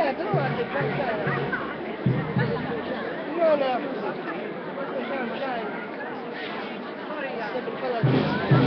Eh, però guarda, No, Arizona. Sorry, yeah.